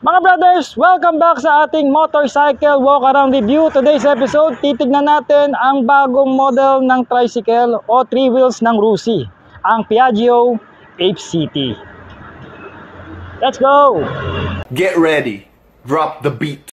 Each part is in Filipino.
Mga brothers, welcome back sa ating motorcycle walk around review. Today's episode, titignan natin ang bagong model ng tricycle o three wheels ng Rusi, ang Piaggio HCT. Let's go! Get ready. Drop the beat.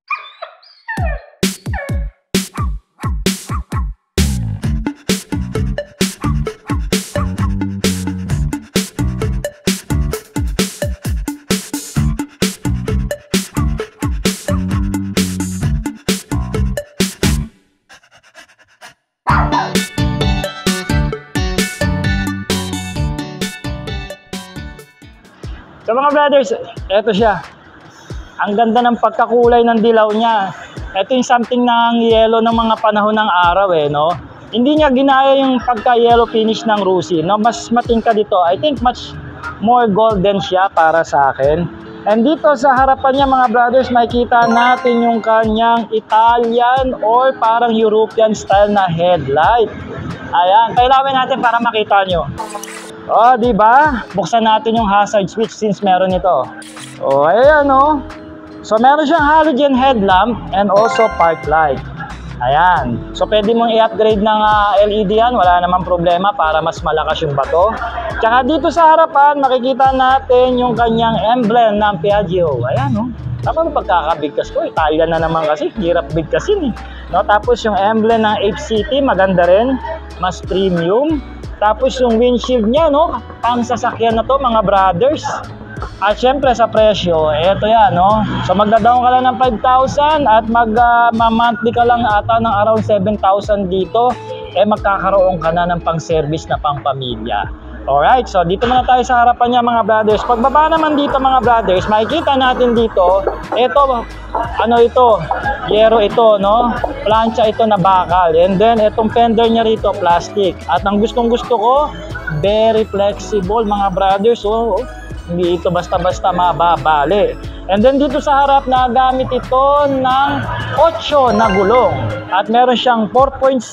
Mga brothers, eto siya. Ang ganda ng pagkakulay ng dilaw niya. Ito yung something ng yellow ng mga panahon ng araw eh, no? Hindi niya ginaya yung pagka-yellow finish ng Rusi, no? Mas matingka dito. I think much more golden siya para sa akin. And dito sa harapan niya mga brothers, makikita natin yung kanyang Italian or parang European style na headlight. Ayan, kailangan natin para makita nyo. Oh, di ba? Buksan natin yung hazard switch since meron ito. Oh, ayan oh. So meron siyang halogen headlamp and also park light. Ayan. So pwede mong i-upgrade ng ah, LED yan, wala namang problema para mas malakas yung bato. Tsaka dito sa harapan, makikita natin yung kanyang emblem ng Piaggio. Ayan oh. Tapos pagkakabigkas ko, Italian na naman kasi, hirap bigkasin eh. No, tapos yung emblem ng HCT, maganda rin, mas premium. Tapos yung windshield niya, no? Pang sasakyan na to, mga brothers. At syempre sa presyo, eto yan, no? So magda-down ka lang ng 5,000 at mag-monthly ka lang ata ng around 7,000 dito, eh magkakaroon ka na ng pang-service na pang-pamilya. Alright, so dito muna tayo sa harapan niya mga brothers. Pagbaba naman dito mga brothers, makikita natin dito, ito, ano ito, yero ito, no? Plancha ito na bakal. And then, itong fender niya rito, plastic. At ang gustong gusto ko, very flexible mga brothers. Oh, oh. Hindi ito basta-basta mababali. And then dito sa harap, nagamit ito ng 8 na gulong. At meron siyang 4.0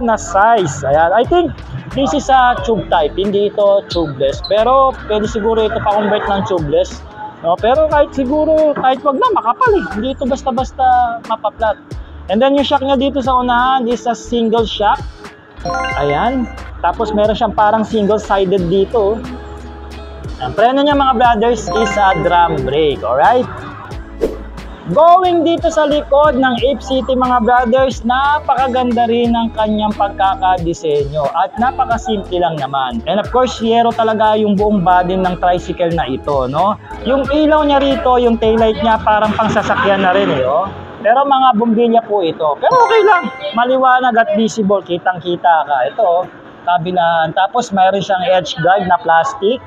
na size. Ayan, I think this is a tube type, hindi ito tubeless. Pero pwede siguro ito pa-convert ng tubeless. No, pero kahit siguro, kahit wag na, makapal eh. Hindi ito basta-basta mapaplat. And then yung shock niya dito sa unahan is a single shock. Ayan. Tapos meron siyang parang single-sided dito. Ang preno niya mga brothers is a drum brake, alright? Going dito sa likod ng Ape City mga brothers, napakaganda rin ng kanyang pagkakadisenyo at napakasimple lang naman. And of course, yero talaga yung buong body ng tricycle na ito, no? Yung ilaw niya rito, yung taillight niya parang pangsasakyan na rin eh, oh. Pero mga bumbilya po ito. Pero okay lang, maliwanag at visible, kitang-kita ka. Ito, oh, kabilaan. Tapos mayroon siyang edge guard na plastic.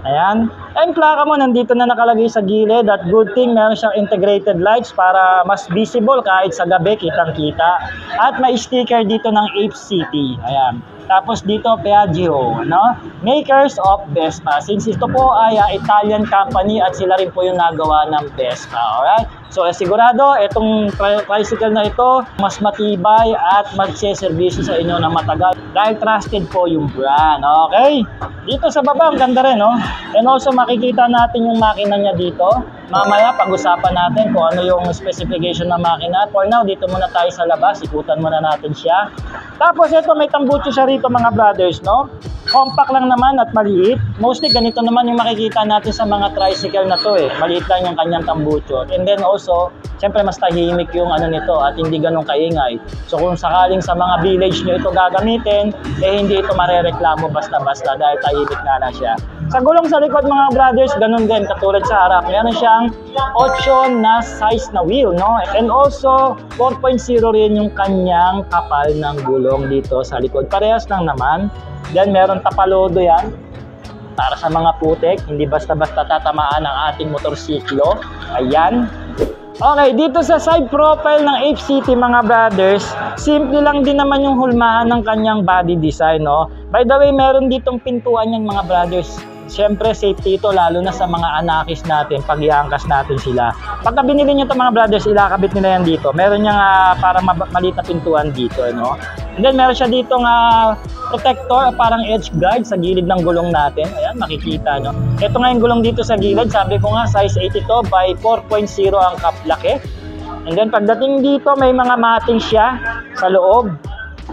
Ayan. Ang plaka mo nandito na nakalagay sa gilid at good thing meron siyang integrated lights para mas visible kahit sa gabi kitang-kita. At may sticker dito ng Ape City. Ayan. Tapos dito Piaggio, no? Makers of Vespa. Since ito po ay uh, Italian company at sila rin po yung nagawa ng Vespa. Alright? So eh, sigurado itong tri- tricycle na ito mas matibay at magseservisyo sa inyo na matagal dahil trusted po yung brand. Okay? Dito sa baba ang ganda rin, no? And also makikita natin yung makina niya dito. Mamaya pag-usapan natin kung ano yung specification ng makina. For now, dito muna tayo sa labas. Ikutan muna natin siya. Tapos ito may tambucho siya rito mga brothers, no? Compact lang naman at maliit. Mostly ganito naman yung makikita natin sa mga tricycle na to eh. Maliit lang yung kanyang tambucho. And then also, syempre mas tahimik yung ano nito at hindi ganun kaingay. So kung sakaling sa mga village nyo ito gagamitin, eh hindi ito marereklamo basta-basta dahil tahimik na na siya. Sa gulong sa likod mga brothers, ganun din katulad sa harap. Meron siyang 8 na size na wheel, no? And also 4.0 rin yung kanyang kapal ng gulong dito sa likod. Parehas lang naman. Then meron tapalodo yan para sa mga putek, hindi basta-basta tatamaan ang ating motorsiklo. Ayan. Okay, dito sa side profile ng City mga brothers, simple lang din naman yung hulmahan ng kanyang body design, no? By the way, meron ditong pintuan yan mga brothers. Siyempre, safety ito lalo na sa mga anakis natin pag iangkas natin sila. Pagka binili nyo ito mga brothers, ilakabit nila yan dito. Meron niyang uh, parang maliit na pintuan dito, no? And then meron siya dito nga protector, parang edge guard sa gilid ng gulong natin. Ayan, makikita no. Ito nga yung gulong dito sa gilid, sabi ko nga size 8 ito by 4.0 ang cup laki. And then pagdating dito, may mga matting siya sa loob.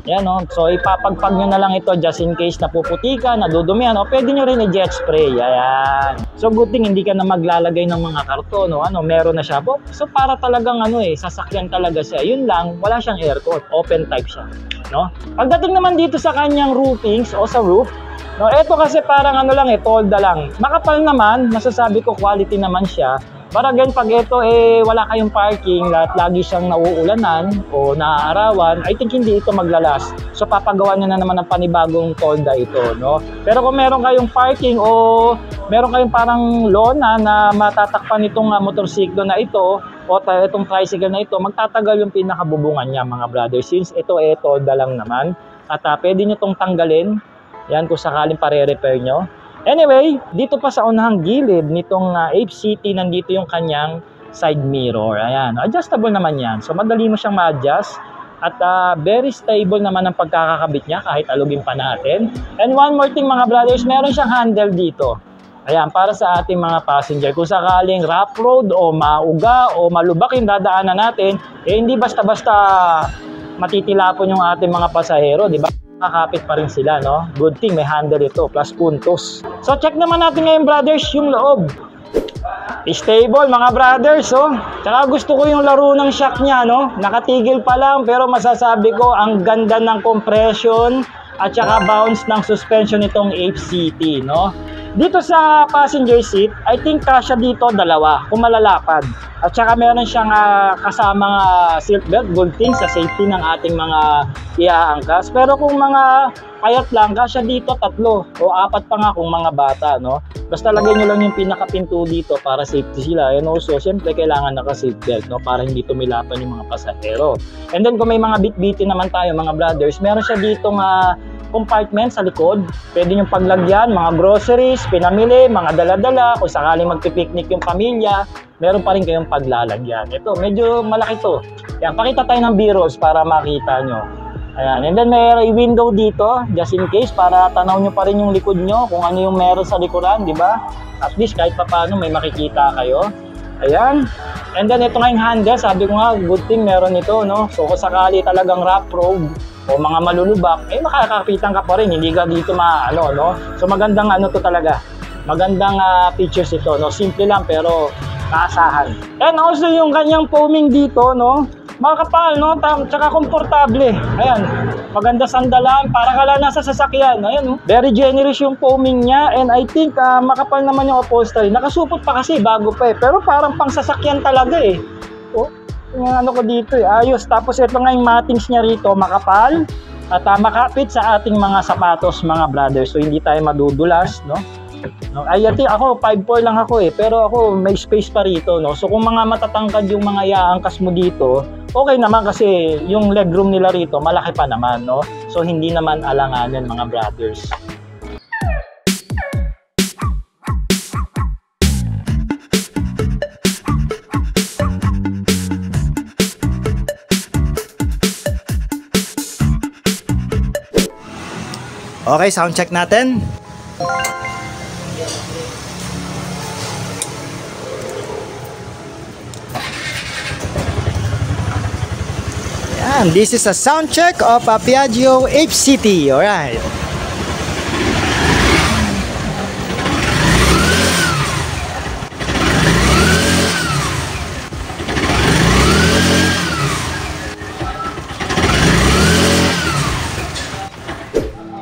Yan no. So ipapagpag nyo na lang ito just in case napuputi ka, nadudumihan, o pwede nyo rin i-jet spray. Ayan. So good thing hindi ka na maglalagay ng mga karton no. Ano, meron na siya po. So para talagang ano eh, sasakyan talaga siya. Yun lang, wala siyang aircon. Open type siya. No? Pagdating naman dito sa kanyang roofings o sa roof, no, ito kasi parang ano lang eh, tolda lang. Makapal naman, masasabi ko quality naman siya. But again, pag ito eh wala kayong parking, lahat lagi siyang nauulanan o naaarawan, I think hindi ito maglalas. So papagawa niyo na naman ng panibagong tolda ito, no? Pero kung meron kayong parking o meron kayong parang lona na matatakpan itong uh, motorsiklo na ito o itong tricycle na ito, magtatagal yung pinakabubungan niya mga brother since ito eh tolda lang naman. At uh, pwede nyo itong tanggalin, yan kung sakaling pare-repair nyo. Anyway, dito pa sa unahang gilid nitong uh, Ape City, nandito yung kanyang side mirror. Ayan, adjustable naman yan. So madali mo siyang ma-adjust. At uh, very stable naman ang pagkakakabit niya kahit alugin pa natin. And one more thing mga brothers, meron siyang handle dito. Ayan, para sa ating mga passenger. Kung sakaling rough road o mauga o malubak yung dadaanan natin, eh hindi basta-basta matitilapon yung ating mga pasahero, di ba? Nakakapit pa rin sila, no? Good thing, may handle ito, plus puntos. So, check naman natin ngayon, brothers, yung loob. Stable, mga brothers, oh. Tsaka gusto ko yung laro ng shock niya, no? Nakatigil pa lang, pero masasabi ko, ang ganda ng compression at saka bounce ng suspension nitong Ape City, no? Dito sa passenger seat, I think kasya dito dalawa, kung malalapad. At saka meron siyang uh, kasamang uh, seatbelt, good thing sa safety ng ating mga iaangkas. Pero kung mga payat lang, kasya dito tatlo o apat pa nga kung mga bata, no? Basta lagay nyo lang yung pinakapinto dito para safety sila. And also, syempre kailangan naka-seatbelt, no? Para hindi tumilapan yung mga pasahero. And then kung may mga bit-bitin naman tayo, mga brothers, meron siya dito nga compartment sa likod. Pwede nyo paglagyan, mga groceries, pinamili, mga dala-dala, kung sakaling magpipiknik yung pamilya, meron pa rin kayong paglalagyan. Ito, medyo malaki to. Yan, pakita tayo ng b-rolls para makita nyo. Ayan, and then may window dito, just in case, para tanaw nyo pa rin yung likod nyo, kung ano yung meron sa likuran, di ba? At least kahit pa paano may makikita kayo. Ayan. And then ito nga yung handle, sabi ko nga, good thing meron ito, no? So kung sakali talagang rough road, o mga malulubak, eh makakapitan ka pa rin, hindi ka dito ma, ano, no? So magandang ano to talaga, magandang uh, features ito, no? Simple lang pero kaasahan. And also yung kanyang foaming dito, no? Makakapal, no? Tsaka komportable. Ayan, maganda sandalan, para ka lang nasa sasakyan. Ayan, no? Very generous yung foaming niya and I think uh, makapal naman yung upholstery. Nakasupot pa kasi bago pa eh, pero parang pang sasakyan talaga eh. Oh, yung ano ko dito eh. Ayos. Tapos ito nga yung mattings niya rito, makapal. At uh, makapit sa ating mga sapatos, mga brothers. So hindi tayo madudulas, no? No, ay, ati, ako 5'4 lang ako eh, pero ako may space pa rito, no. So kung mga matatangkad yung mga iaangkas mo dito, okay naman kasi yung legroom nila rito malaki pa naman, no. So hindi naman alanganin mga brothers. Okay, sound check natin. Yan, this is a sound check of a Piaggio City. Alright.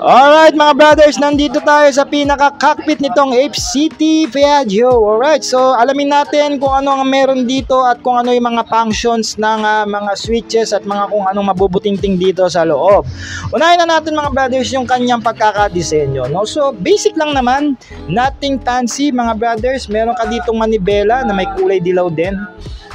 Alright mga brothers, nandito tayo sa pinaka-cockpit nitong City Piaggio. Alright, so alamin natin kung ano ang meron dito at kung ano yung mga functions ng uh, mga switches at mga kung anong mabubutingting dito sa loob. Unahin na natin mga brothers yung kanyang pagkakadisenyo. No? So basic lang naman, nothing fancy mga brothers. Meron ka ditong manibela na may kulay dilaw din.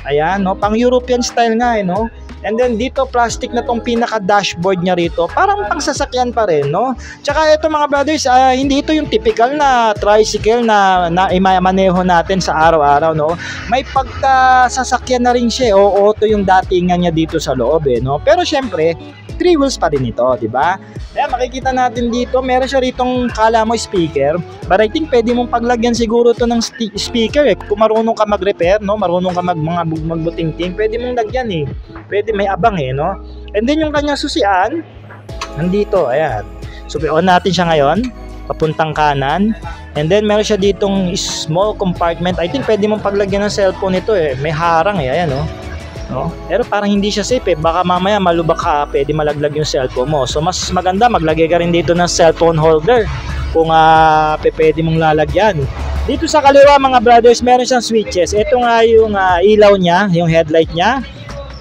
Ayan, no? pang European style nga eh, no? And then dito plastic na tong pinaka dashboard niya rito. Parang pang sasakyan pa rin, no? Tsaka ito mga brothers, uh, hindi ito yung typical na tricycle na na maneho natin sa araw-araw, no? May pagka sasakyan na rin siya, o auto yung datingan niya dito sa loob, eh, no? Pero syempre, three wheels pa rin ito, di ba? Kaya makikita natin dito, meron siya ritong kala mo speaker. But I think pwede mong paglagyan siguro to ng speaker eh. Kung marunong ka mag-repair, no? Marunong ka mag mga magbuting-ting, pwede mong lagyan eh. Pwede may abang eh, no? And then yung kanyang susian, nandito, ayan. So, on natin siya ngayon, papuntang kanan. And then meron siya ditong small compartment. I think pwede mong paglagyan ng cellphone ito eh. May harang eh, ayan oh. No? Pero parang hindi siya safe eh. Baka mamaya malubak ka, pwede malaglag yung cellphone mo. So mas maganda maglagay ka rin dito ng cellphone holder kung uh, pwede mong lalagyan. Dito sa kaliwa mga brothers, meron siyang switches. Ito nga yung ah, ilaw niya, yung headlight niya.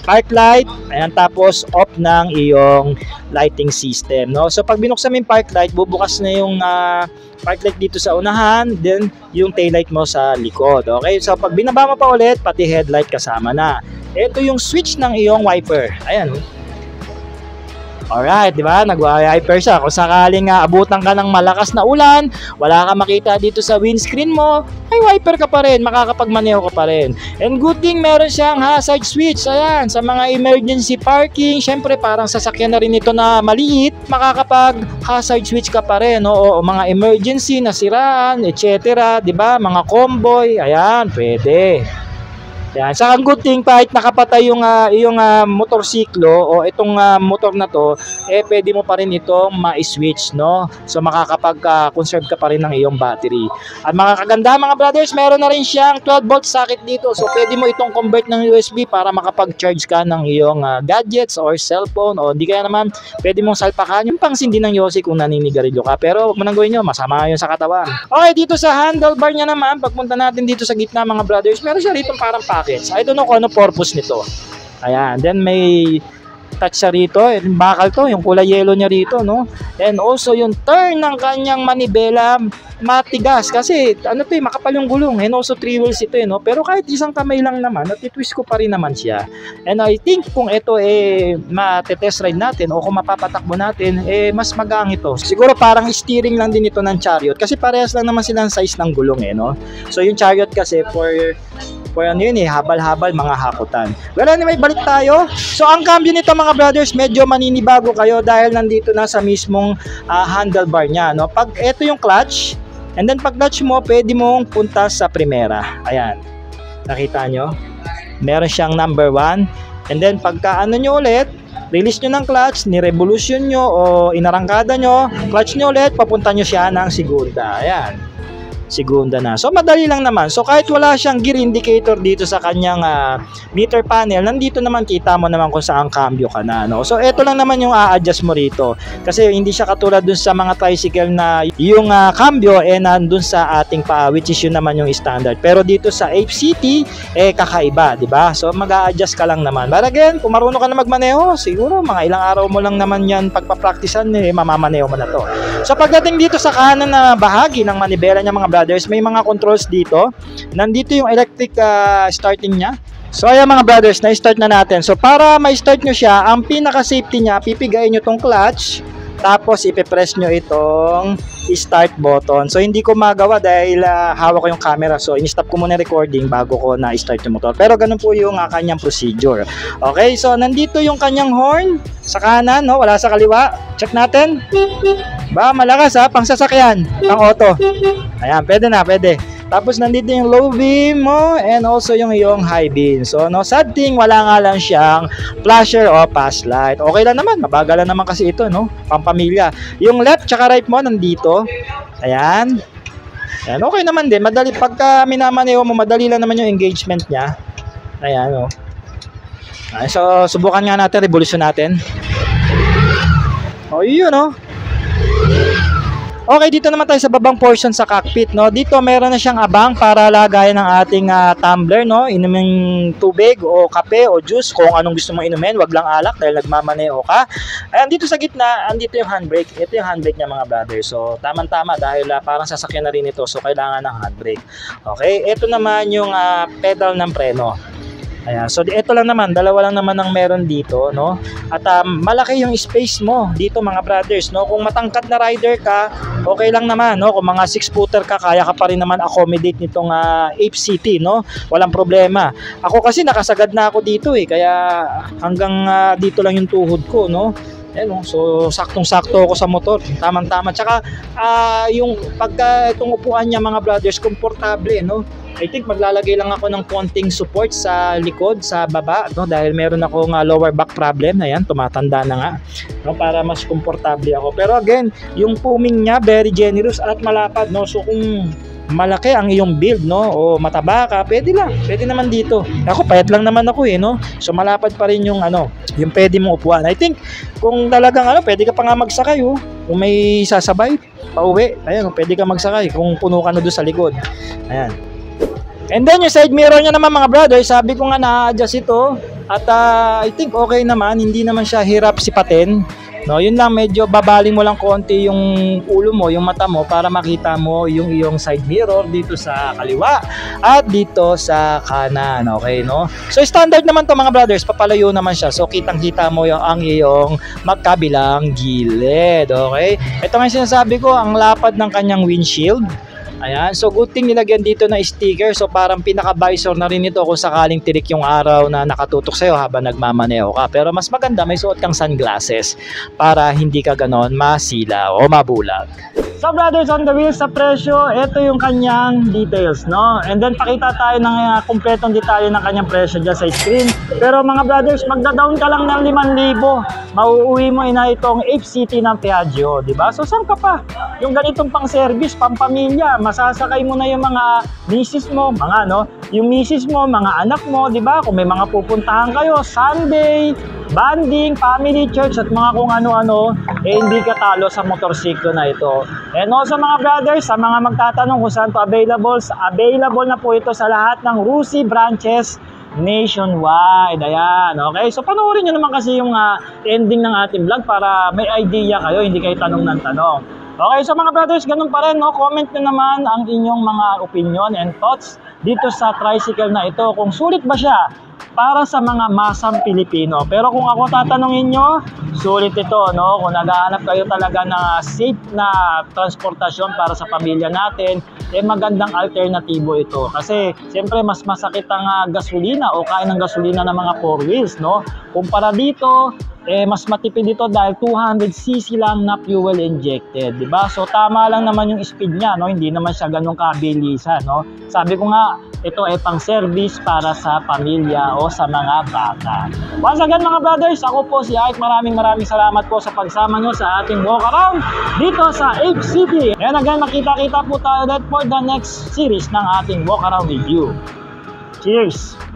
Park light, ayan, tapos off ng iyong lighting system. No? So pag binuksan mo yung park light, bubukas na yung ah, park light dito sa unahan, then yung tail light mo sa likod. Okay? So pag binaba mo pa ulit, pati headlight kasama na. Ito yung switch ng iyong wiper. Ayan. Alright, di ba? Nag-wiper siya. Kung sakaling uh, abutan ka ng malakas na ulan, wala ka makita dito sa windscreen mo, ay wiper ka pa rin, makakapagmaneho ka pa rin. And good thing meron siyang hazard switch. Ayan, sa mga emergency parking, syempre parang sasakyan na rin ito na maliit, makakapag hazard switch ka pa rin. No? O, o mga emergency, nasiraan, etc. Di ba? Mga convoy, ayan, pwede. Yan. Sa ang good thing, kahit nakapatay yung, ah, yung ah, motorsiklo o itong ah, motor na to, eh pwede mo pa rin itong ma-switch, no? So makakapag-conserve ka pa rin ng iyong battery. At mga kaganda mga brothers, meron na rin siyang 12 volt socket dito. So pwede mo itong convert ng USB para makapag-charge ka ng iyong ah, gadgets or cellphone o di kaya naman pwede mong salpakan yung pangsindi ng Yossi kung naninigarilyo ka. Pero huwag mo nang gawin yun, masama yun sa katawan. Okay, dito sa handlebar niya naman, pagpunta natin dito sa gitna mga brothers, meron siya rito parang packets. I don't know kung ano purpose nito. Ayan, then may touch siya rito, eh, bakal to, yung kulay yellow niya rito, no? And also yung turn ng kanyang manibela matigas kasi ano to eh, makapal yung gulong and also three wheels ito eh, no? Pero kahit isang kamay lang naman, natitwist ko pa rin naman siya. And I think kung ito eh matetest ride natin o kung mapapatakbo natin, eh mas magang ito. Siguro parang steering lang din ito ng chariot kasi parehas lang naman silang size ng gulong eh, no? So yung chariot kasi for for ano yun eh, habal-habal mga hakutan. Well, anyway, balik tayo. So, ang cambio nito mga brothers, medyo maninibago kayo dahil nandito na sa mismong ah, handlebar niya. No? Pag ito yung clutch, and then pag clutch mo, pwede mong punta sa primera. Ayan. Nakita nyo? Meron siyang number 1. And then pagka ano nyo ulit, release nyo ng clutch, ni-revolution nyo o inarangkada nyo, clutch nyo ulit, papunta nyo siya ng segunda. Ayan segunda na. So madali lang naman. So kahit wala siyang gear indicator dito sa kanyang ah, meter panel, nandito naman kita mo naman kung saan cambio ka na. No? So ito lang naman yung a-adjust mo rito. Kasi hindi siya katulad dun sa mga tricycle na yung ah, cambio eh nandun sa ating pa which is yun naman yung standard. Pero dito sa HCT eh kakaiba, di ba? So mag-a-adjust ka lang naman. But again, kung marunong ka na magmaneho, siguro mga ilang araw mo lang naman yan pagpapraktisan eh mamamaneho mo na to. So pagdating dito sa kanan na bahagi ng manibela niya mga brothers, may mga controls dito. Nandito yung electric ah, starting niya. So ayan mga brothers, na-start na natin. So para ma-start nyo siya, ang pinaka-safety niya, pipigayin nyo tong clutch, tapos ipipress nyo itong start button. So hindi ko magawa dahil ah, hawak ko yung camera. So in-stop ko muna recording bago ko na-start yung motor. Pero ganun po yung ah, kanyang procedure. Okay, so nandito yung kanyang horn sa kanan, no? wala sa kaliwa. Check natin. Ba, malakas ha, pang sasakyan, pang auto. Ayan, pwede na, pwede. Tapos nandito yung low beam mo and also yung iyong high beam. So no, sad thing, wala nga lang siyang flasher o pass light. Okay lang naman, mabagal lang naman kasi ito, no? Pampamilya. Yung left tsaka right mo nandito. Ayan. Ayan, okay naman din. Madali, pagka minamaneo mo, madali lang naman yung engagement niya. Ayan, oh. Ayan, so, subukan nga natin, revolution natin. Oh, yun, oh. Okay, dito naman tayo sa babang portion sa cockpit, no. Dito meron na siyang abang para lagayan ng ating ah, tumbler, no. Inumin tubig o kape o juice kung anong gusto mong inumin, wag lang alak dahil nagmamaneo ka. Ayan, dito sa gitna, andito yung handbrake. Ito yung handbrake niya mga brother. So, tamang-tama dahil ah, parang sasakyan na rin ito, so kailangan ng handbrake. Okay, ito naman yung ah, pedal ng preno. Ayan, so ito lang naman, dalawa lang naman ang meron dito, no? At um, malaki yung space mo dito mga brothers, no? Kung matangkad na rider ka, okay lang naman, no? Kung mga 6-footer ka, kaya ka pa rin naman accommodate nitong uh, HCT, no? Walang problema. Ako kasi nakasagad na ako dito eh, kaya hanggang ah, dito lang yung tuhod ko, no? Ayan, oh. so saktong-sakto ako sa motor. Tamang-tama. Tsaka ah, yung pagka itong upuan niya mga brothers, komportable, no? I think maglalagay lang ako ng konting support sa likod, sa baba, no? Dahil meron akong ah, lower back problem. Ayan, tumatanda na nga. No? Para mas komportable ako. Pero again, yung foaming niya, very generous at malapad, no? So kung malaki ang iyong build, no? O mataba ka, pwede lang. Pwede naman dito. Ako, payat lang naman ako eh, no? So malapad pa rin yung ano, yung pwede mong upuan. I think, kung talagang ano, pwede ka pa nga magsakay, oh. Kung may sasabay, pauwi. Ayan, pwede ka magsakay kung puno ka na doon sa likod. Ayan. And then yung side mirror niya naman mga brother, sabi ko nga na-adjust ito at ah, I think okay naman, hindi naman siya hirap sipatin. No, yun lang medyo babaling mo lang konti yung ulo mo, yung mata mo para makita mo yung iyong side mirror dito sa kaliwa at dito sa kanan, okay no? So standard naman to mga brothers, papalayo naman siya. So kitang-kita mo yung ang iyong magkabilang gilid, okay? Ito nga sinasabi ko, ang lapad ng kanyang windshield. Ayan, so good thing nilagyan dito na sticker. So parang pinaka-visor na rin ito kung sakaling tirik yung araw na nakatutok sa'yo habang nagmamaneho ka. Pero mas maganda may suot kang sunglasses para hindi ka ganon masila o mabulag. So brothers on the wheels sa presyo, ito yung kanyang details, no? And then pakita tayo ng uh, kumpletong detalye ng kanyang presyo dyan sa screen. Pero mga brothers, magda-down ka lang ng 5,000. Mauuwi mo ina itong HCT ng Piaggio, di ba? So saan ka pa? Yung ganitong pang service, pang pamilya, masasakay mo na yung mga misis mo, mga no, yung misis mo, mga anak mo, di ba? Kung may mga pupuntahan kayo, Sunday, banding, family church at mga kung ano-ano, eh hindi ka talo sa motorsiklo na ito. And also mga brothers, sa mga magtatanong kung saan to available, available na po ito sa lahat ng Rusi branches nationwide. Ayan, okay? So panoorin nyo naman kasi yung ah, ending ng ating vlog para may idea kayo, hindi kayo tanong ng tanong. Okay, so mga brothers, ganun pa rin, no? Comment nyo naman ang inyong mga opinion and thoughts dito sa tricycle na ito. Kung sulit ba siya para sa mga masang Pilipino. Pero kung ako tatanungin nyo, sulit ito, no? Kung naghahanap kayo talaga ng safe na transportasyon para sa pamilya natin, eh magandang alternatibo ito. Kasi siyempre mas masakit ang ah, gasolina o kain ng gasolina ng mga four wheels, no? Kumpara dito, eh mas matipid ito dahil 200cc lang na fuel injected, 'di ba? So tama lang naman yung speed niya, no? Hindi naman siya ganun kabilisan, no? Sabi ko nga, ito ay pang service para sa pamilya o sa mga bata. Once again mga brothers, ako po si Ike. Maraming maraming salamat po sa pagsama nyo sa ating walk around dito sa Ape City. And again, makita-kita po tayo ulit for the next series ng ating walk around review. Cheers!